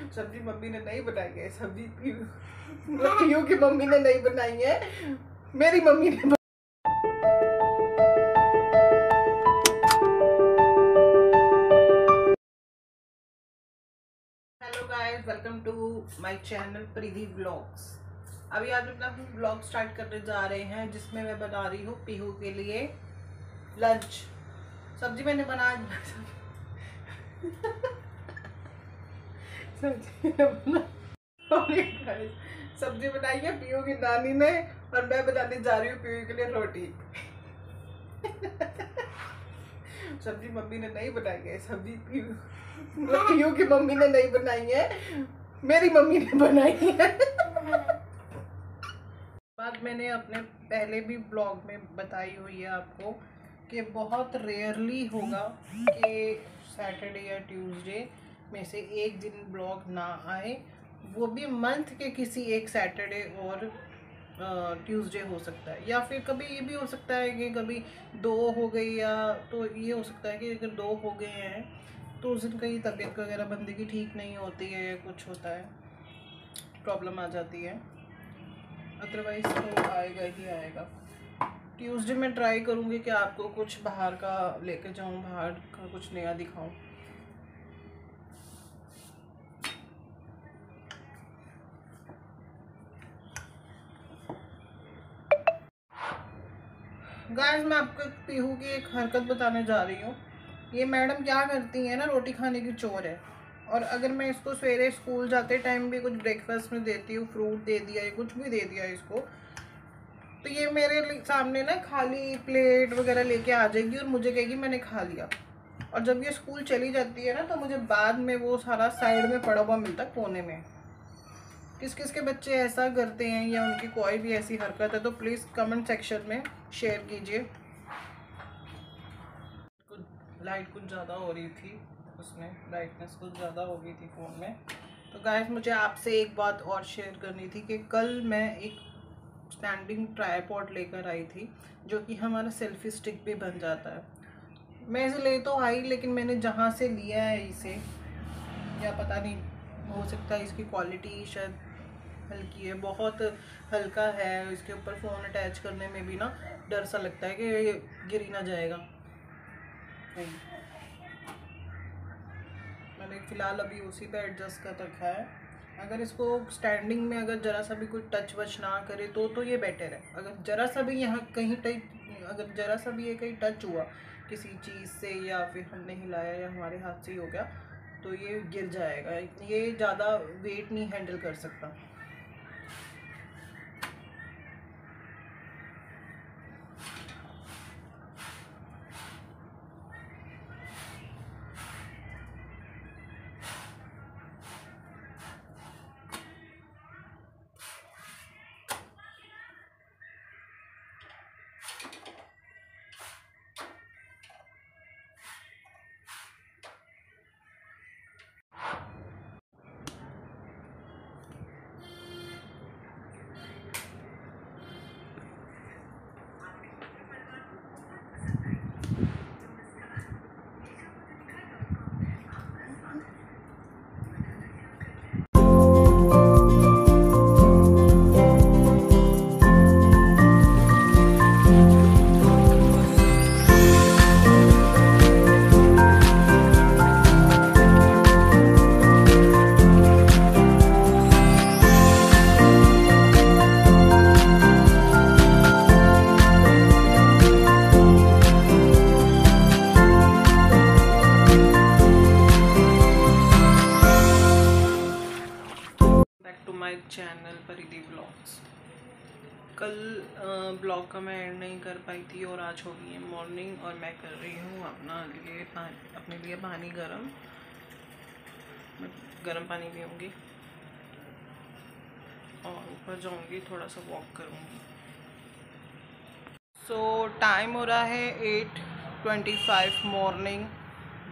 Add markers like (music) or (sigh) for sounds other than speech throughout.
सब्ज़ी मम्मी ने नहीं बनाई है, सब्ज़ी पीयू की मम्मी ने नहीं बनाई है। मेरी मम्मी ने guys welcome to my channel Preeti blogs अभी आज अपना ब्लॉग स्टार्ट करने जा रहे हैं, जिसमें मैं बना रही हूँ पीहू के लिए लंच सब्ज़ी मैंने बना (laughs) सब्ज़ी बनाई है पीहू की नानी ने और मैं बनाने जा रही हूँ पीहू के लिए रोटी। सब्ज़ी मम्मी ने नहीं बनाई है, सब्ज़ी पीहू पीहू की मम्मी ने नहीं बनाई है? मेरी मम्मी ने बनाई है। बात मैंने अपने पहले भी ब्लॉग में बताई हुई है आपको कि बहुत रेयरली होगा कि सैटरडे या ट्यूसडे में से एक दिन ब्लॉग ना आए, वो भी मंथ के किसी एक सैटरडे और ट्यूसडे हो सकता है। या फिर कभी ये भी हो सकता है कि कभी दो हो गई या तो ये हो सकता है कि अगर दो हो गए हैं तो उस दिन कहीं तबीयत वगैरह बंदे की ठीक नहीं होती है या कुछ होता है, प्रॉब्लम आ जाती है। अदरवाइज़ तो आएगा ही आएगा। ट्यूसडे में ट्राई करूँगी कि आपको कुछ बाहर का लेके जाऊँ, बाहर का कुछ नया दिखाऊँ। गाइस मैं आपको एक पीहू की एक हरकत बताने जा रही हूँ। ये मैडम क्या करती हैं ना, रोटी खाने की चोर है। और अगर मैं इसको सवेरे स्कूल जाते टाइम भी कुछ ब्रेकफास्ट में देती हूँ फ्रूट दे दिया या कुछ भी दे दिया इसको तो ये मेरे सामने ना खाली प्लेट वगैरह लेके आ जाएगी और मुझे कहेगी, मैंने खा लिया। और जब ये स्कूल चली जाती है ना तो मुझे बाद में वो सारा साइड में पड़ा हुआ मिलता कोने में। किस किस के बच्चे ऐसा करते हैं या उनकी कोई भी ऐसी हरकत है तो प्लीज़ कमेंट सेक्शन में शेयर कीजिए। कुछ लाइट कुछ ज़्यादा हो रही थी उसमें ब्राइटनेस कुछ ज़्यादा हो गई थी फ़ोन में। तो गाइस मुझे आपसे एक बात और शेयर करनी थी कि कल मैं एक स्टैंडिंग ट्राईपॉड लेकर आई थी जो कि हमारा सेल्फी स्टिक भी बन जाता है। मैं इसे ले तो आई लेकिन मैंने जहाँ से लिया है इसे या पता नहीं हो सकता है इसकी क्वालिटी शायद हल्की है बहुत हल्का है इसके ऊपर फ़ोन अटैच करने में भी ना डर सा लगता है कि ये गिर ही ना जाएगा। मैंने फ़िलहाल अभी उसी पे एडजस्ट कर रखा है। अगर इसको स्टैंडिंग में अगर ज़रा सा भी कोई टच वच ना करे तो तो ये बेटर है। अगर ज़रा सा भी यहाँ कहीं टच अगर ज़रा सा भी ये कहीं टच हुआ किसी चीज़ से या फिर हमने हिलाया या हमारे हाथ से ही हो गया तो ये गिर जाएगा। ये ज़्यादा वेट नहीं हैंडल कर सकता। चैनल परिधि ब्लॉग्स कल ब्लॉग का मैं एंड नहीं कर पाई थी और आज हो गई है मॉर्निंग और मैं कर रही हूँ अपना लिए पानी अपने लिए पानी गरम. मैं गरम पानी पीऊँगी. और ऊपर जाऊँगी थोड़ा सा वॉक करूँगी. सो टाइम हो रहा है eight twenty five morning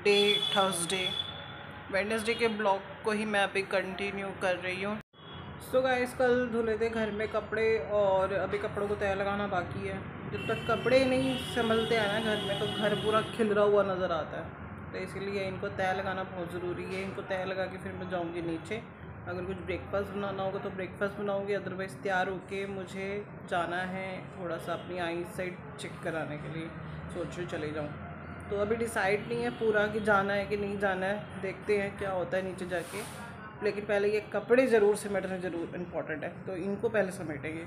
day Thursday Wednesday के ब्लॉग को ही मैं अभी कंटिन्यू कर रही हूँ. सो गाइस कल धुले थे घर में कपड़े और अभी कपड़ों को तय लगाना बाकी है। जब तक कपड़े नहीं संभलते हैं ना घर में तो घर पूरा खिलरा हुआ नज़र आता है। तो इसीलिए इनको तय लगाना बहुत ज़रूरी है। इनको तय लगा के फिर मैं जाऊँगी नीचे। अगर कुछ ब्रेकफास्ट बनाना होगा तो ब्रेकफास्ट बनाऊँगी। अदरवाइज़ तैयार होके मुझे जाना है थोड़ा सा अपनी आई साइड चेक कराने के लिए। सोच रही चले जाऊँ। तो अभी डिसाइड नहीं है पूरा कि जाना है कि नहीं जाना है। देखते हैं क्या होता है नीचे जाके। लेकिन पहले ये कपड़े ज़रूर समेटने ज़रूर इंपॉर्टेंट है तो इनको पहले समेटेंगे।